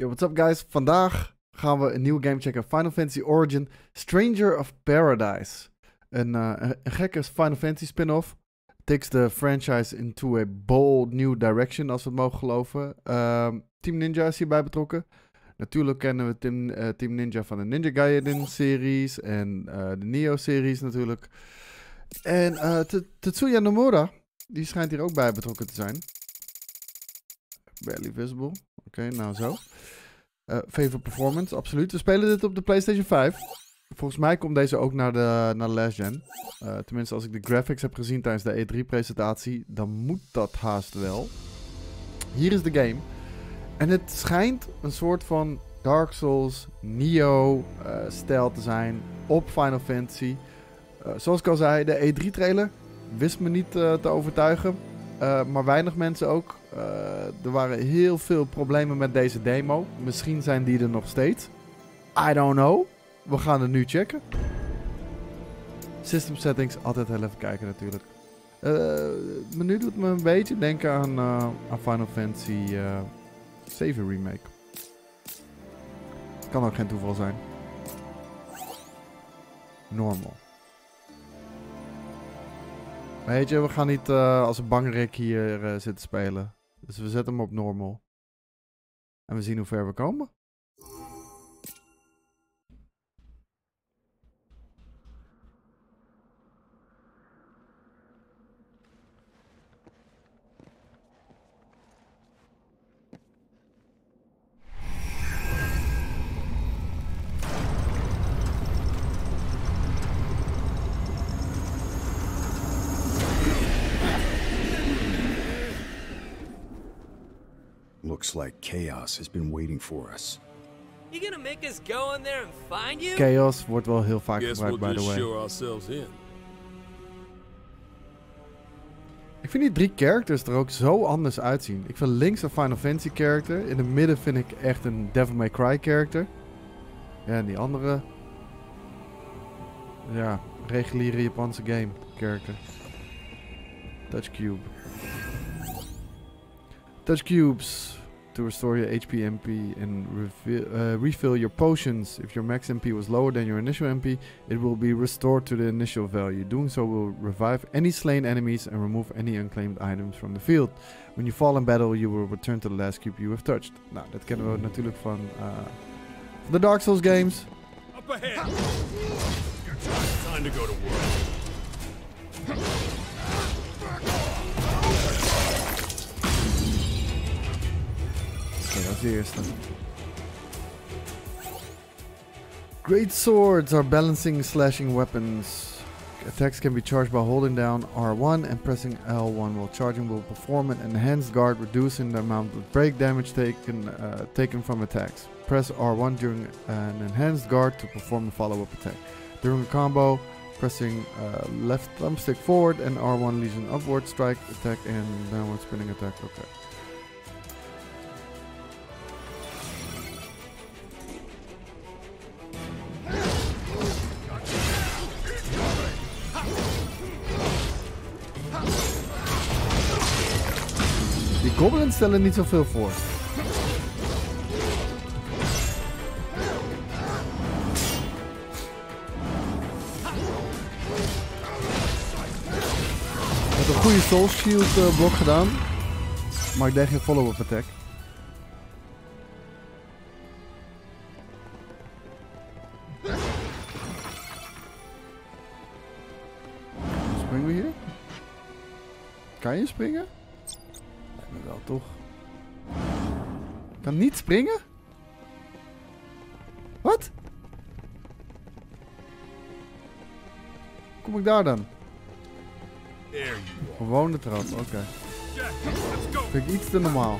Yo, what's up guys? Vandaag gaan we een nieuwe game checken. Final Fantasy Origin Stranger of Paradise. Een, een gekke Final Fantasy spin-off. Takes the franchise into a bold new direction, als we het mogen geloven. Uh, Team Ninja is hierbij betrokken. Natuurlijk kennen we Team, uh, Team Ninja van de Ninja Gaiden-series en uh, de Neo-series natuurlijk. En Tetsuya Nomura, die schijnt hier ook bij betrokken te zijn. Barely visible. Oké, nou zo. Uh, favorite performance, absoluut. We spelen dit op de PlayStation 5. Volgens mij komt deze ook naar de, naar de. Uh, tenminste, als ik de graphics heb gezien tijdens de E3-presentatie, dan moet dat haast wel. Hier is de game. En het schijnt een soort van Dark Souls, Neo-stijl uh, te zijn op Final Fantasy. zoals ik al zei, de E3-trailer wist me niet te overtuigen. Maar weinig mensen ook. Uh, er waren heel veel problemen met deze demo. Misschien zijn die er nog steeds. I don't know. We gaan het nu checken. System settings, altijd heel even kijken natuurlijk. Uh, doet me een beetje denken aan, uh, aan Final Fantasy 7 Remake. Kan ook geen toeval zijn. Normal. Weet je, we gaan niet als een bangrik hier zitten spelen. Dus we zetten hem op normal. En we zien hoe ver we komen. Chaos has been waiting for us. You gonna make us go in there and find you? Chaos wordt wel heel vaak Guess gebruikt, we'll by the just way. show ourselves in. Ik vind die drie characters er ook zo anders uitzien. Ik vind links een Final Fantasy character. In het midden vind ik echt een Devil May Cry character. Ja, en die andere... Ja, reguliere Japanse game character. Touch Cube. Touch Cubes. To restore your HP MP and refill, uh, refill your potions. If your max MP was lower than your initial MP, it will be restored to the initial value. Doing so will revive any slain enemies and remove any unclaimed items from the field. When you fall in battle, you will return to the last cube you have touched. Nou, dat kennen we natuurlijk van, uh, de Dark Souls games. Up ahead! Time to go to work. Great swords are balancing slashing weapons. Attacks can be charged by holding down R1 and pressing L1 while charging will perform an enhanced guard reducing the amount of break damage taken uh, taken from attacks. Press R1 during an enhanced guard to perform a follow-up attack. During a combo, pressing uh, left thumbstick forward and R1 leads an upward strike attack and downward spinning attack. Okay. Goblins stellen niet zoveel voor. Ik heb een goede soul shield uh, blok gedaan. Maar ik deed geen follow-up attack. Springen we hier? Kan je springen? Lijkt me wel, toch? Kan niet springen? Wat? Kom ik daar dan? Gewoon de trap, oké. Go! Vind ik iets te normaal.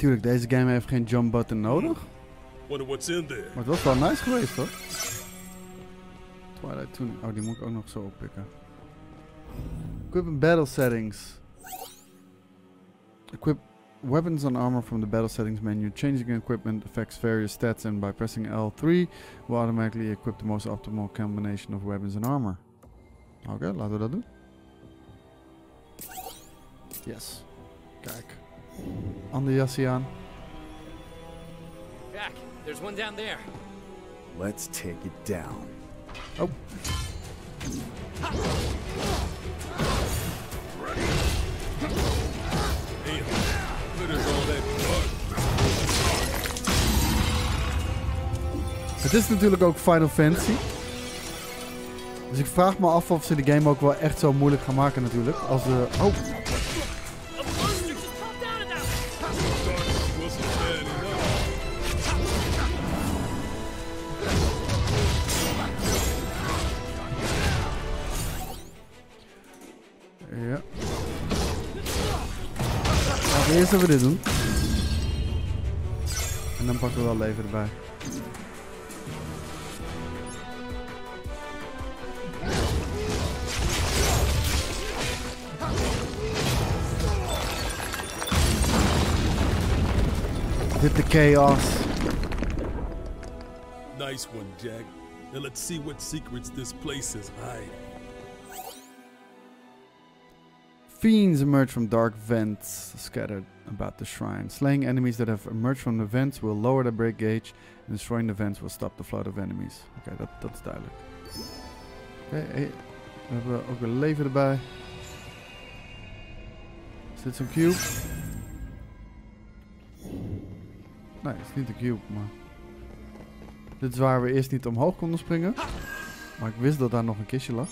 Tuurlijk, deze game heeft geen jump button nodig. Wonder what's in there. Maar het was wel nice geweest hoor. Twilight Tuning. Oh, die moet ik ook nog zo oppikken. Equip battle settings. Equip weapons and armor from the battle settings menu. Changing equipment affects various stats and by pressing L3 will automatically equip the most optimal combination of weapons and armor. Oké, laten we dat doen. Yes. Kijk. Ander jasje aan. Jack, there's one down there. Let's take it down. Oh. Het is natuurlijk ook Final Fantasy. Dus ik vraag me af of ze de game ook wel echt zo moeilijk gaan maken natuurlijk. Als de... Oh, eerst even dit doen. En dan pakken we wel leven erbij. Dit de chaos. Nice one, Jack. Now let's see what secrets this place is hiding. Fiends emerge from dark vents scattered about the shrine. Slaying enemies that have emerged from the vents will lower the break gauge, and destroying the vents will stop the flood of enemies. Oké, dat, dat is duidelijk. Oké, hey, we hebben ook weer leven erbij. Is dit zo'n cube? Nee, het is niet een cube, maar... Dit is waar we eerst niet omhoog konden springen. Maar ik wist dat daar nog een kistje lag.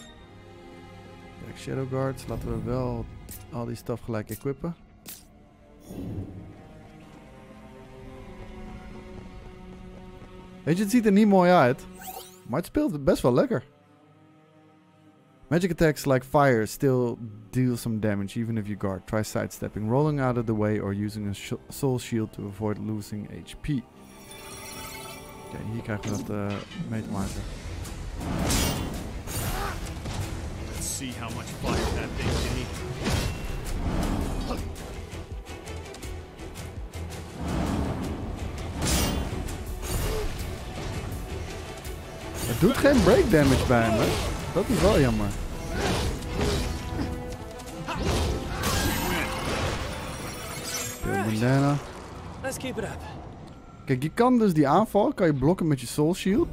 Kijk, Shadow Guards. Laten we wel al die stuff gelijk equippen. Weet je, het ziet er niet mooi uit. Maar het speelt best wel lekker. Magic attacks like fire still deal some damage even if you guard. Try sidestepping, rolling out of the way or using a sh- soul shield to avoid losing HP. Oké, hier krijgen we dat eh, mee te maken. Let's see how much fire that thing can eat. Doet geen break damage bij me. Dat is wel jammer. Bandana. Let's keep it up. Kijk, je kan dus die aanval kan je blokken met je Soul Shield.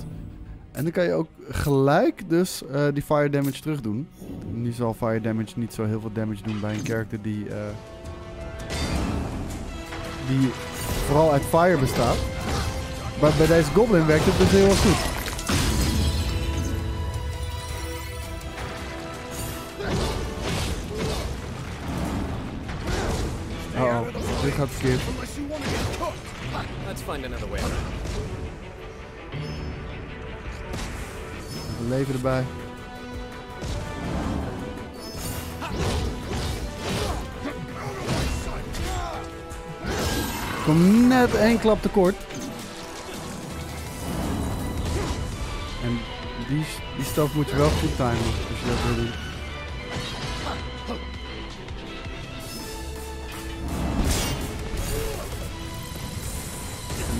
En dan kan je ook gelijk dus eh, die fire damage terug doen. Nu zal fire damage niet zo heel veel damage doen bij een character die, eh, die vooral uit fire bestaat. Maar bij deze goblin werkt het dus heel erg goed. Gaat verkeerd. Let's find another way. Even leven erbij. Kom net één klap tekort. En die, die staf moet je wel goed timen als je dat wil doen.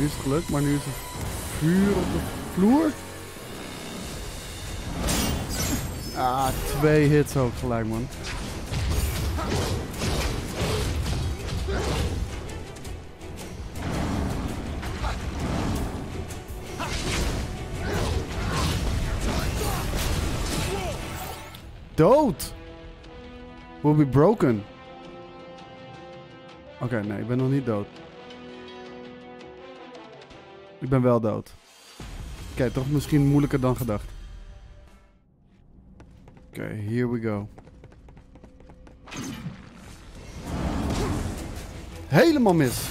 Nu is het gelukt, maar nu is het vuur op de vloer. Ah, twee hits ook gelijk, man. Dood! Will be broken. Oké, nee, ik ben nog niet dood. Ik ben wel dood. Oké, toch misschien moeilijker dan gedacht. Oké, here we go. Helemaal mis.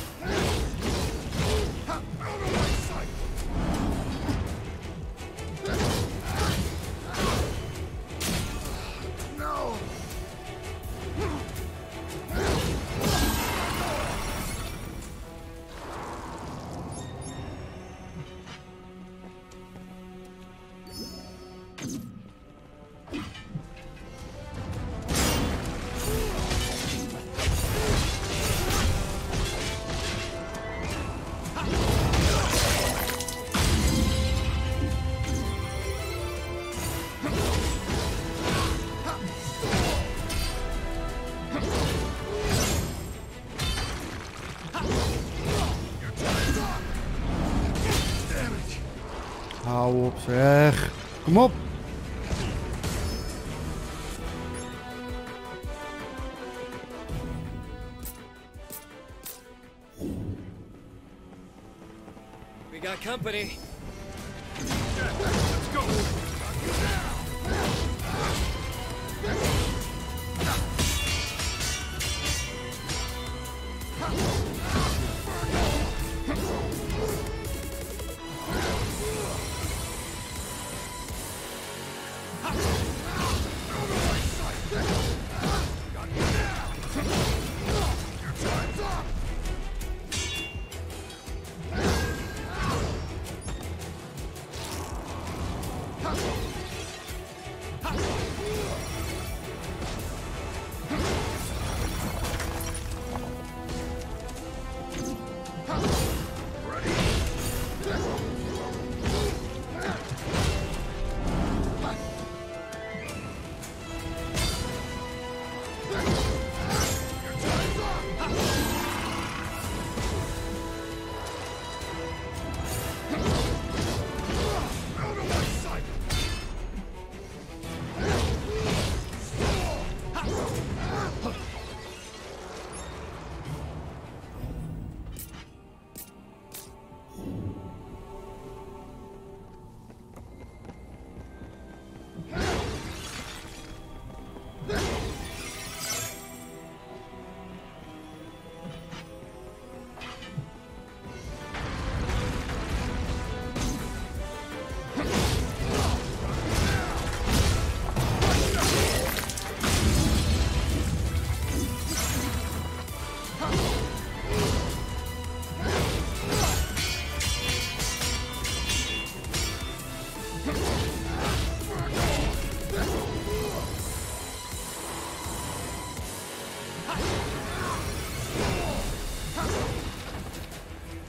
Hou op zeg. Kom op. We got company.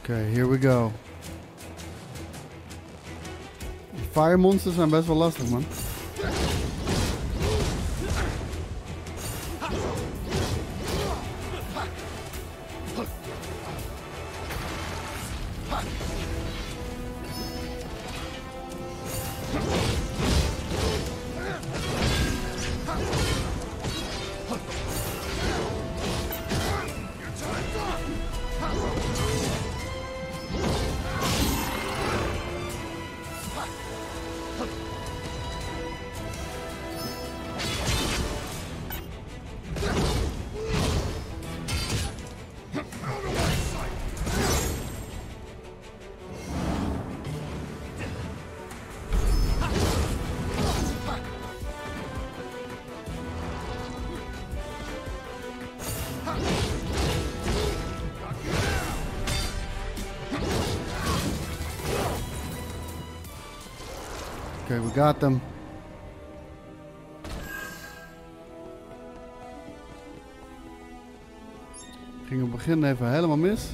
Oké, here we go. Fire monsters zijn best wel lastig, man. Got them. Ging op het begin even helemaal mis.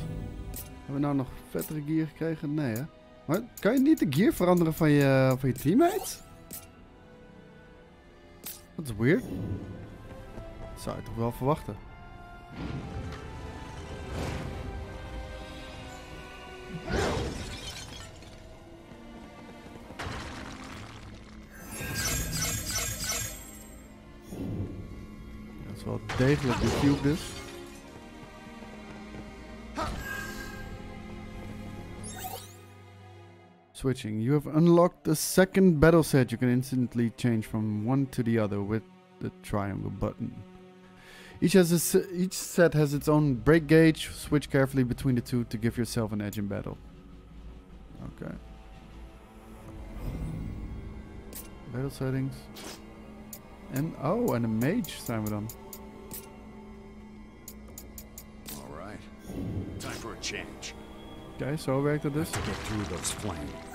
Hebben we nou nog vettere gear gekregen? Nee, hè? Maar kan je niet de gear veranderen van je, van je teammates? Dat is weird. Dat zou je toch wel verwachten. Is wel degelijk de cube dus. Switching. You have unlocked a second battle set. You can instantly change from one to the other with the triangle button. Each has a each set has its own break gauge. Switch carefully between the two to give yourself an edge in battle. Okay. Battle settings. And oh, en een mage zijn change. Oké, zo werkt het dus. To get through those flames.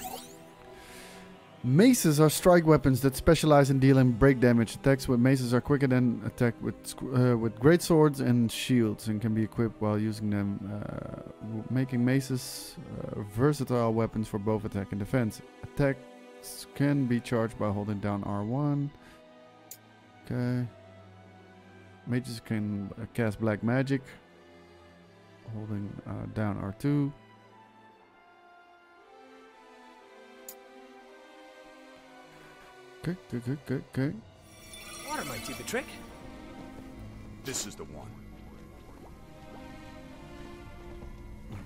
Maces are strike weapons that specialize in dealing break damage. Attacks with maces are quicker than attack with uh, with great swords and shields, and can be equipped while using them, uh, making maces uh, versatile weapons for both attack and defense. Attacks can be charged by holding down R1. Okay. Mages can uh, cast black magic, holding uh, down R2. Okay, good, good, good, good. Water might do the trick. This is the one.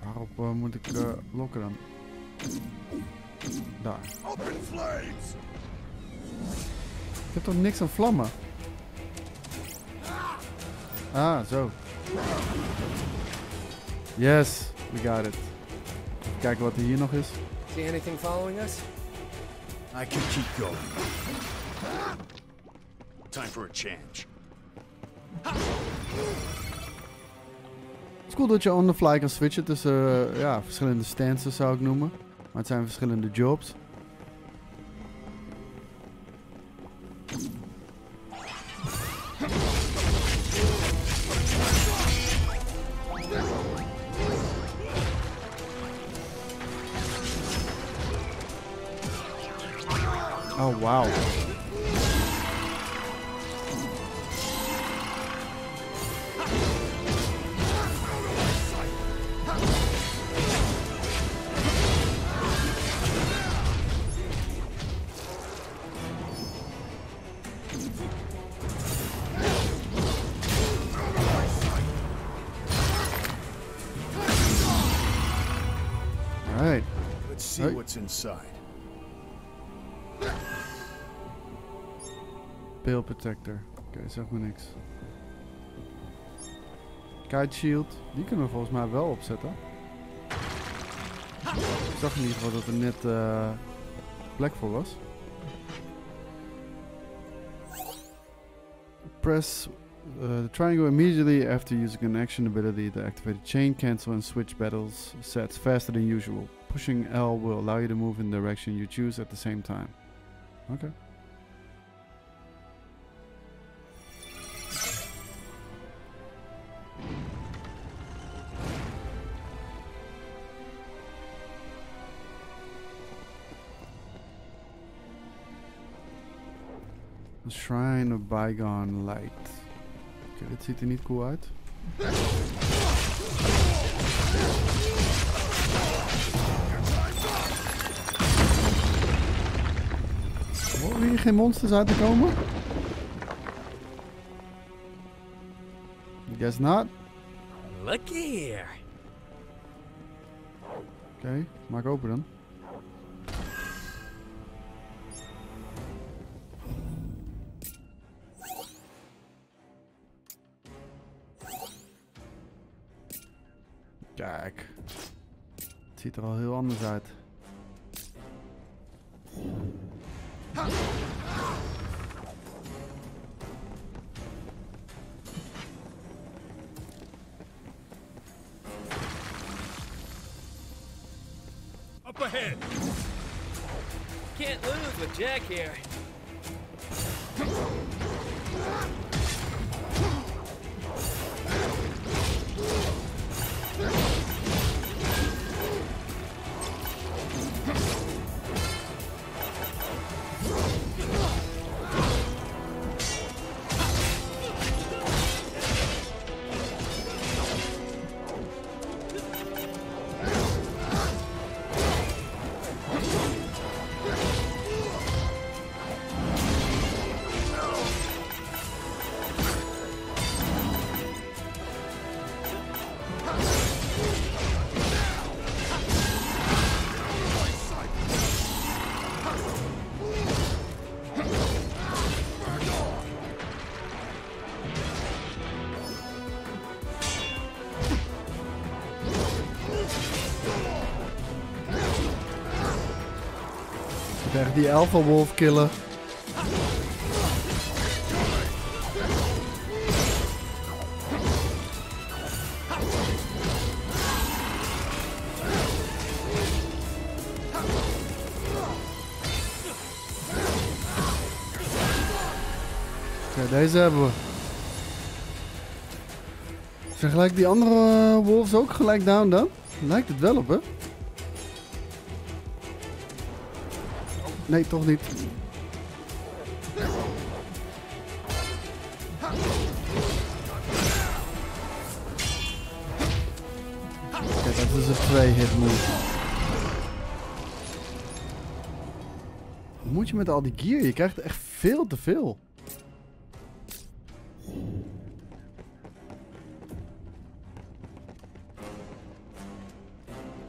Waarop eh, moet ik eh, lokken dan? Daar. Open flames! Ik heb toch niks aan vlammen? Ah, zo. Yes, we got it. Even kijken wat er hier nog is. See anything following us? I can keep going. Time for a change. Het is cool dat je on the fly kan switchen tussen eh, ja, verschillende stances zou ik noemen. Maar het zijn verschillende jobs. Oh, wauw. Alright. Let's see Hey. what's inside. Protector. Oké, zeg maar niks. Kite Shield. Die kunnen we volgens mij wel opzetten. Ik zag in ieder geval dat er net eh, plek voor was. Press uh, the triangle immediately after using an action ability to activate chain cancel and switch battles sets faster than usual. Pushing L will allow you to move in the direction you choose at the same time. Okay. Shrine of Bygone Light. Oké, dit ziet er niet cool uit. Horen hier geen monsters uit te komen? Guess not. Looky here. Oké, maak open dan. Er al heel anders uit. Krijg die Alpha Wolf killen. Oké, deze hebben we. Zijn gelijk die andere wolves ook gelijk down dan? Lijkt het wel op, hè? Nee, toch niet. Oké, dat is een twee hit move. Moet je met al die gear? Je krijgt echt veel te veel.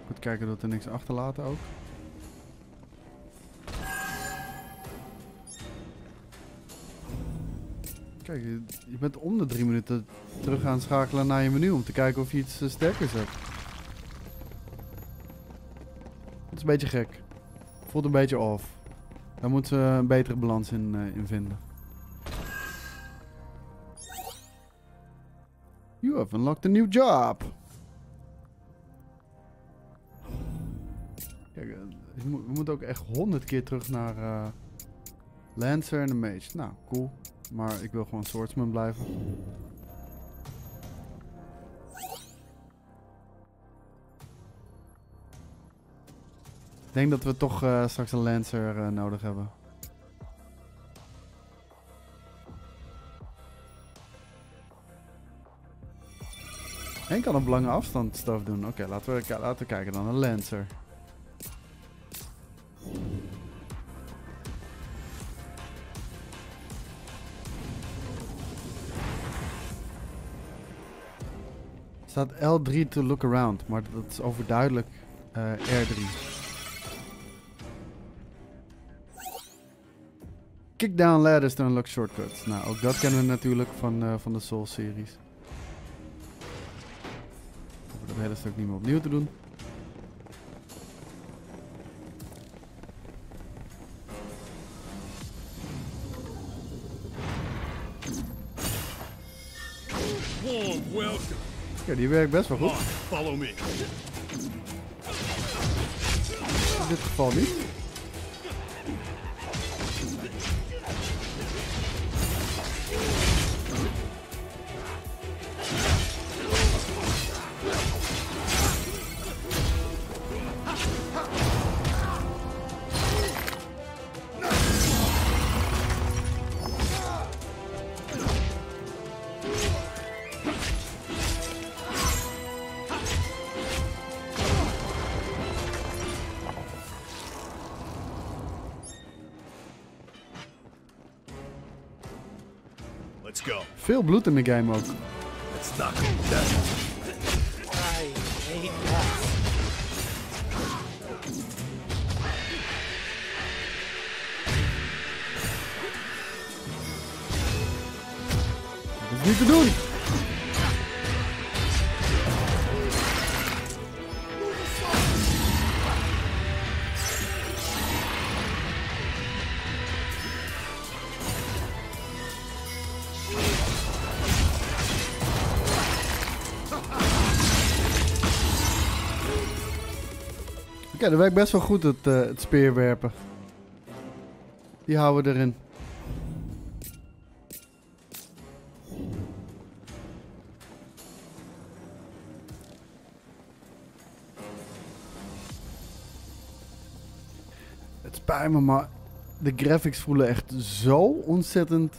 Goed kijken dat we niks achterlaten ook. Kijk, je, bent om de drie minuten terug aan het schakelen naar je menu om te kijken of je iets eh, sterkers hebt. Dat is een beetje gek. Voelt een beetje off. Daar moeten we een betere balans in, eh, in vinden. You have unlocked a new job. Kijk, eh, we moeten ook echt honderd keer terug naar Lancer en de Mage. Nou, cool. Maar ik wil gewoon swordsman blijven. Ik denk dat we toch eh, straks een Lancer eh, nodig hebben. En kan op lange afstand stuff doen. Oké, laten, laten we kijken dan. Een Lancer. Staat L3 to look around, maar dat is overduidelijk eh, R3. Kick down ladders to unlock shortcuts. Nou, ook dat kennen we natuurlijk van, eh, van de Soul-series. Hoeven dat hele stuk niet meer opnieuw te doen. Ja, die werkt best wel goed. me. In dit geval niet. Veel bloed in de game ook. I hate that. Niet te doen. Oké, dat werkt best wel goed, het, eh, het speerwerpen. Die houden we erin. Het spijt me, maar de graphics voelen echt zo ontzettend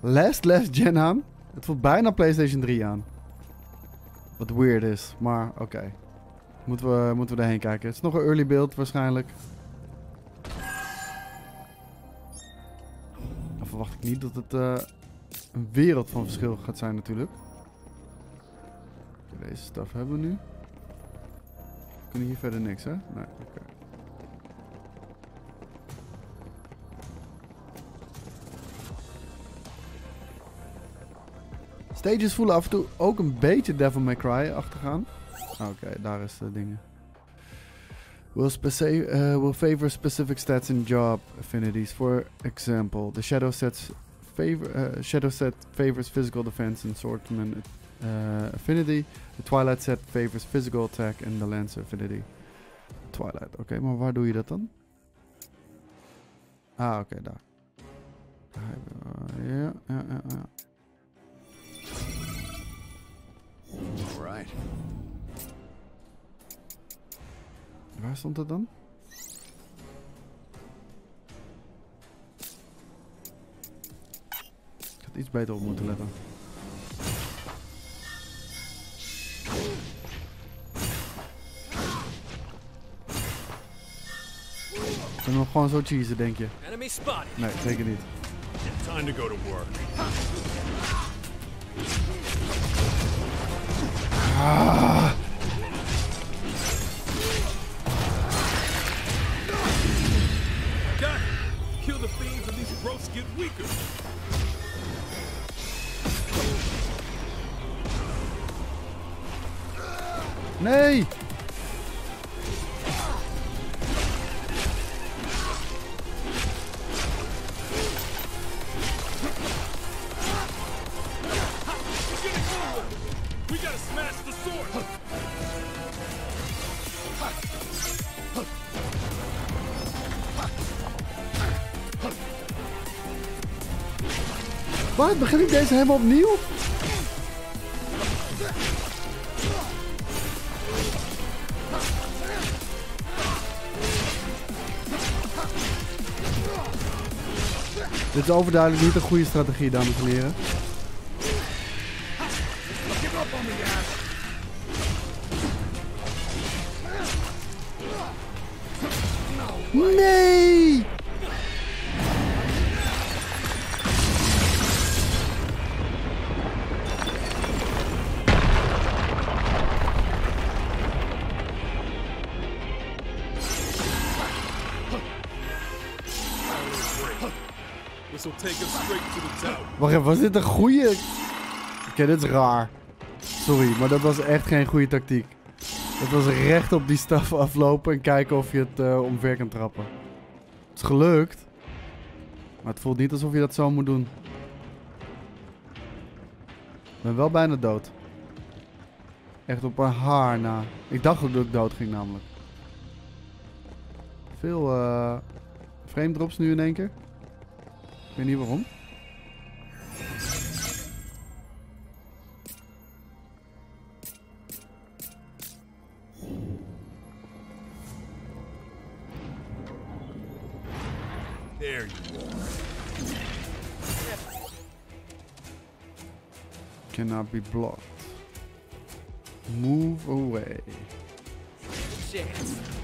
last last gen aan. Het voelt bijna PlayStation 3 aan. Wat weird is, maar oké. Moeten, we, moeten we erheen kijken. Het is nog een early build waarschijnlijk. Dan verwacht ik niet dat het eh, een wereld van verschil gaat zijn natuurlijk. Deze stuff hebben we nu. We kunnen hier verder niks, hè? Nee, oké. Stages voelen af en toe ook een beetje Devil May Cry achtergaan. Oké, daar is de dingen. Will, uh, will favor specific stats in job affinities. For example, the shadow sets favor uh, shadow set favors physical defense and swordsman uh, affinity. The twilight set favors physical attack and the lancer affinity. Twilight, oké, maar waar doe je dat dan? Ah, oké, daar. Ja, ja, ja, ja. Waar stond het dan? Ik had iets beter op moeten letten. Ik ben nog gewoon zo cheesen, denk je? Nee, zeker niet. Time to go to work. Got the and these growths get weaker. Nee! Begin ik deze helemaal opnieuw? Dit is overduidelijk niet een goede strategie, dames en heren. Wacht even, was dit een goede... Oké, dit is raar. Sorry, maar dat was echt geen goede tactiek. Dat was recht op die staf aflopen en kijken of je het eh, omver kan trappen. Het is gelukt. Maar het voelt niet alsof je dat zo moet doen. Ik ben wel bijna dood. Echt op een haar na. Ik dacht ook dat ik dood ging namelijk. Veel eh frame drops nu in één keer. Ik weet niet waarom. There you are. Cannot be blocked. Move away. Chance.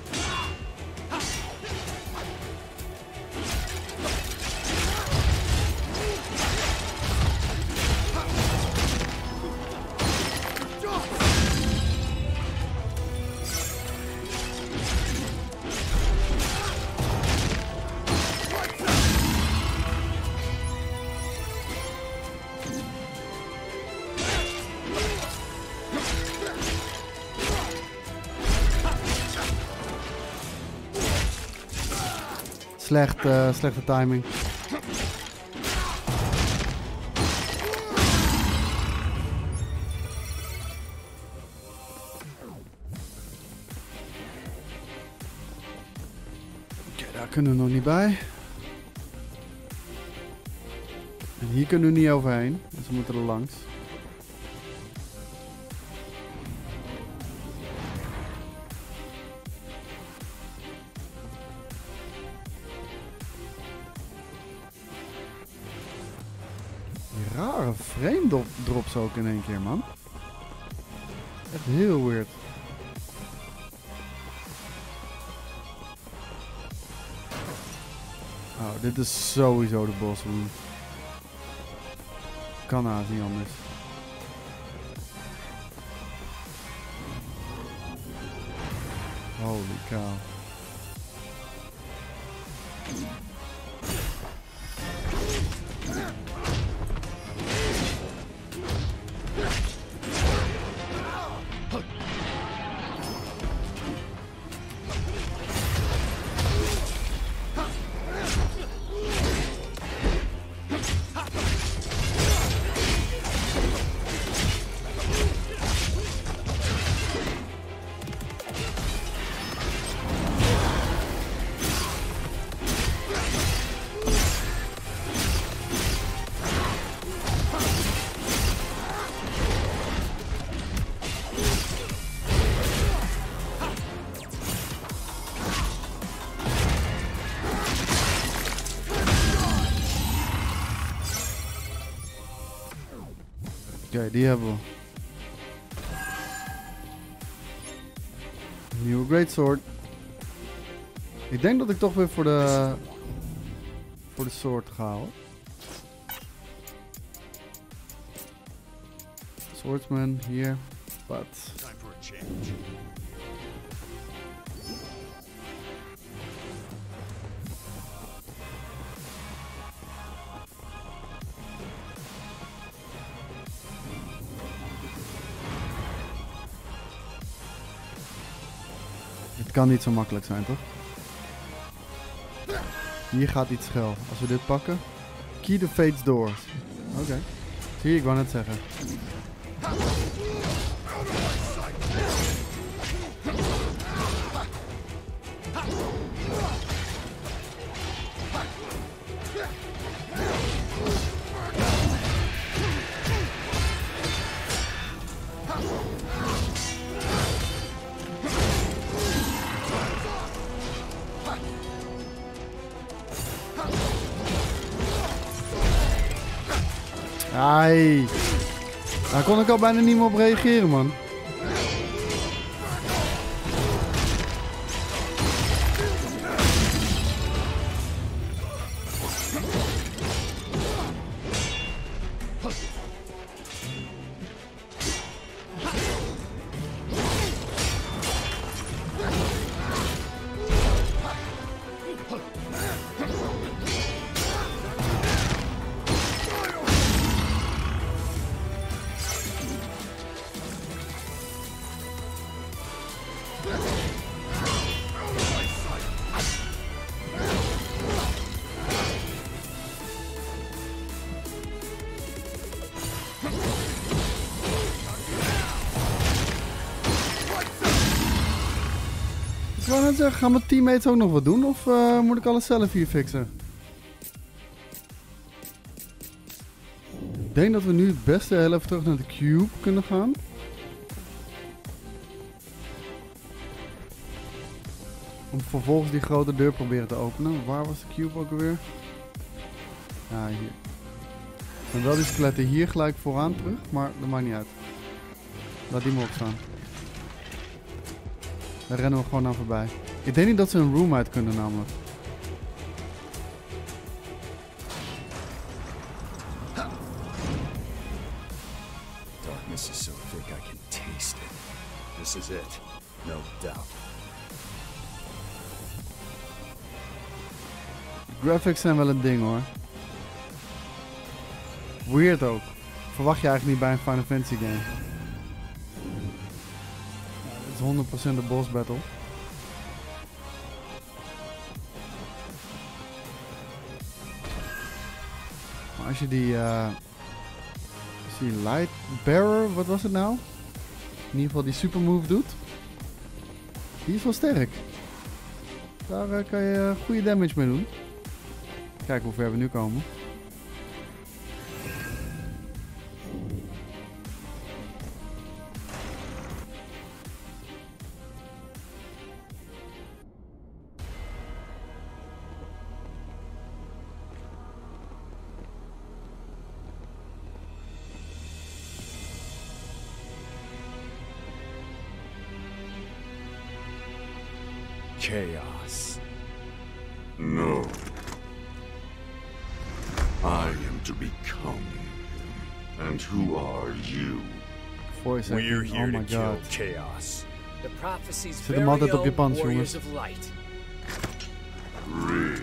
Slecht, eh, slechte timing. Daar kunnen we nog niet bij. En hier kunnen we niet overheen, dus we moeten er langs. Drops ook in één keer, man. Echt heel weird. Oh, dit is sowieso de boss room. Kan haast niet anders. Holy cow. Oké, die hebben we. Nieuwe greatsword. Ik denk dat ik toch weer voor de... Voor de soort ga. Swordsman hier. Wat? Time for a change. Het kan niet zo makkelijk zijn, toch? Hier gaat iets schel. Als we dit pakken. Key the Fates Doors. Oké. Zie je, ik wou net zeggen. Ik al bijna niet meer op reageren, man. Ik wou net zeggen, gaan mijn teammates ook nog wat doen? Of eh, moet ik alles zelf hier fixen? Ik denk dat we nu het beste even terug naar de cube kunnen gaan. Vervolgens die grote deur proberen te openen. Waar was de cube ook alweer? Ja, hier. En wel die skeletten hier gelijk vooraan terug, maar dat maakt niet uit. Laat die maar opstaan. Daar rennen we gewoon aan voorbij. Ik denk niet dat ze een room uit kunnen namelijk. Graphics zijn wel een ding hoor. Weird ook. Verwacht je eigenlijk niet bij een Final Fantasy game. Dit is 100% de boss battle. Maar als je die, eh als die Light Bearer, wat was het nou? In ieder geval die super move doet. Die is wel sterk. Daar eh, kan je goede damage mee doen. Kijken hoe ver we nu komen. Here oh my to kill god. chaos. The prophecy's Zet hem very altijd own warriors of light. Really?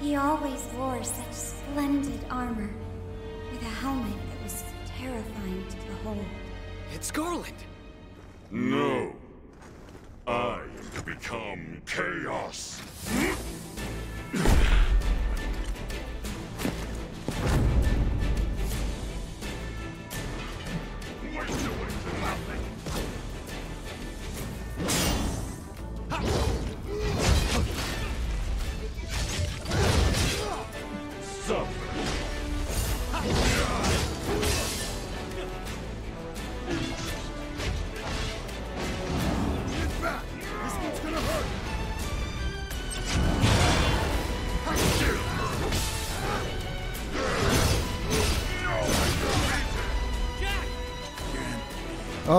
He always wore such splendid armor, with a helmet that was terrifying to behold. It's Garland. No. I am to become chaos.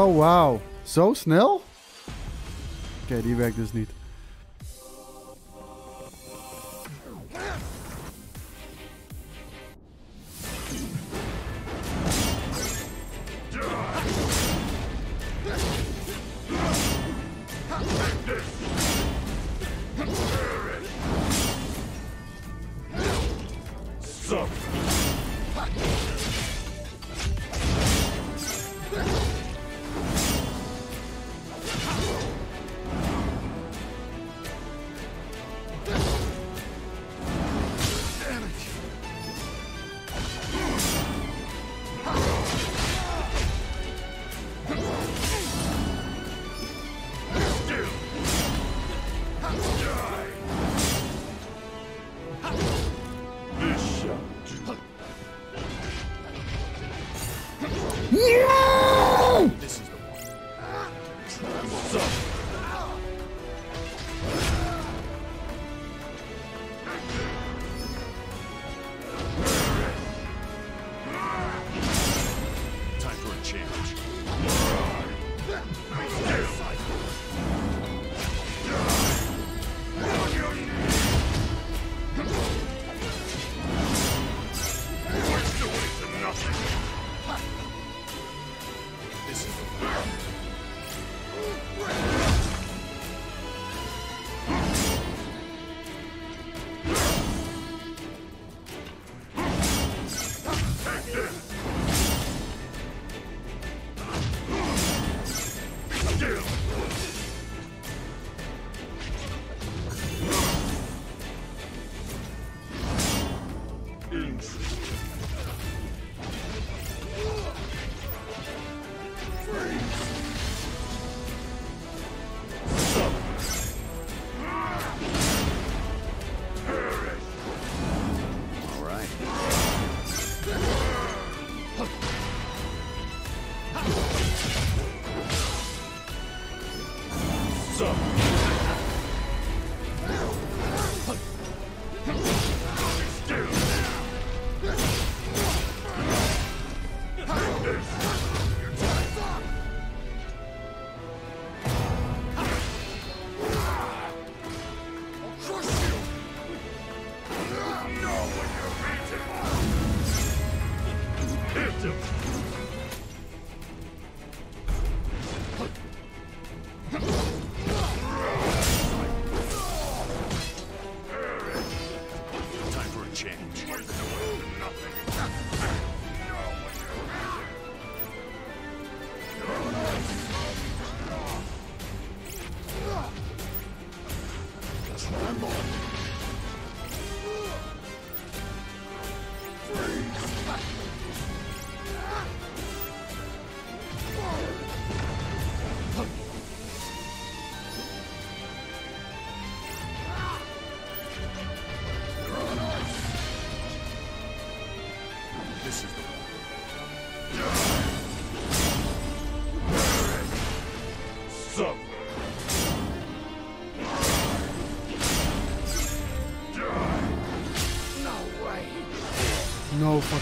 Oh, wauw. Zo snel? Oké, die werkt dus niet.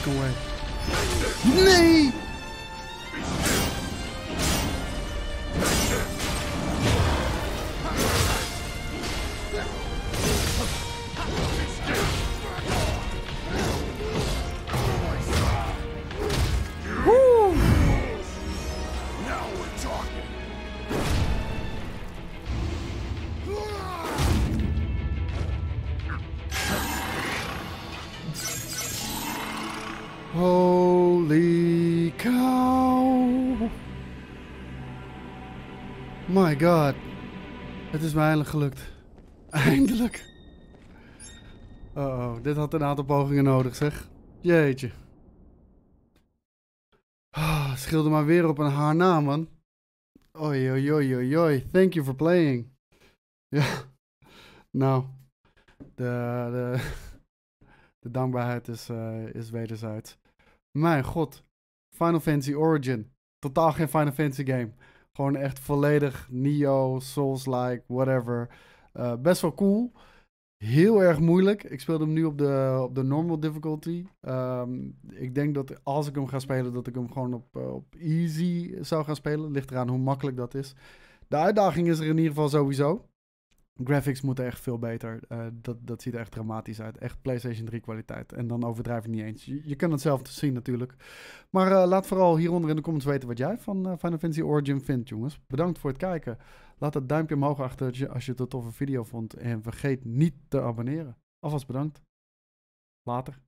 away. My god. Het is mij eindelijk gelukt. Eindelijk. Oh, oh, dit had een aantal pogingen nodig, zeg. Jeetje. Ah, scheelde maar weer op een haar na, man. Oei, oei, oei, oei. Thank you for playing. Ja. Nou. De, de, de dankbaarheid is, eh, is wederzijds. Mijn god. Final Fantasy Origin. Totaal geen Final Fantasy game. Gewoon echt volledig Neo, Souls-like, whatever. Eh, best wel cool. heel erg moeilijk. Ik speelde hem nu op de, op de normal difficulty. Ehm, ik denk dat als ik hem ga spelen, dat ik hem gewoon op, eh, op easy zou gaan spelen. Ligt eraan hoe makkelijk dat is. De uitdaging is er in ieder geval sowieso. Graphics moeten echt veel beter. Eh, dat, dat ziet er echt dramatisch uit. Echt PlayStation 3 kwaliteit. En dan overdrijf ik niet eens. Je, je kunt het zelf zien natuurlijk. Maar eh, laat vooral hieronder in de comments weten wat jij van eh, Final Fantasy Origin vindt, jongens. Bedankt voor het kijken. Laat het duimpje omhoog achter als je het een toffe video vond. En vergeet niet te abonneren. Alvast bedankt. Later.